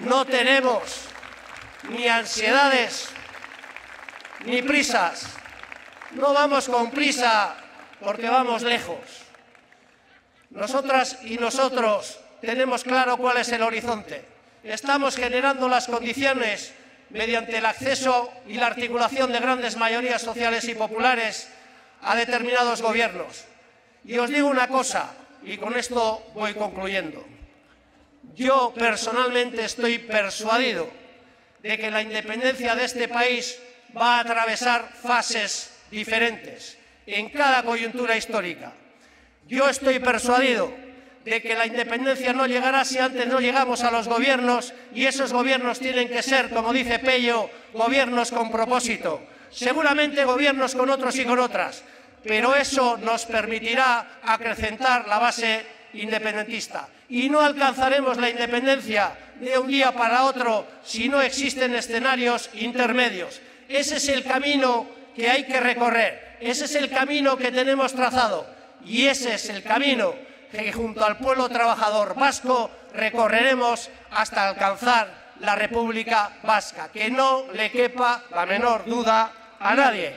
no tenemos ni ansiedades ni prisas. No vamos con prisa porque vamos lejos. Nosotras y nosotros tenemos claro cuál es el horizonte. Estamos generando las condiciones mediante el acceso y la articulación de grandes mayorías sociales y populares a determinados gobiernos. Y os digo una cosa, y con esto voy concluyendo. Yo personalmente estoy persuadido de que la independencia de este país va a atravesar fases diferentes en cada coyuntura histórica. Yo estoy persuadido de que la independencia no llegará si antes no llegamos a los gobiernos y esos gobiernos tienen que ser, como dice Pello, gobiernos con propósito. Seguramente gobiernos con otros y con otras, pero eso nos permitirá acrecentar la base independentista. Y no alcanzaremos la independencia de un día para otro si no existen escenarios intermedios. Ese es el camino que hay que recorrer, ese es el camino que tenemos trazado y ese es el camino que junto al pueblo trabajador vasco recorreremos hasta alcanzar la República Vasca. Que no le quepa la menor duda a nadie.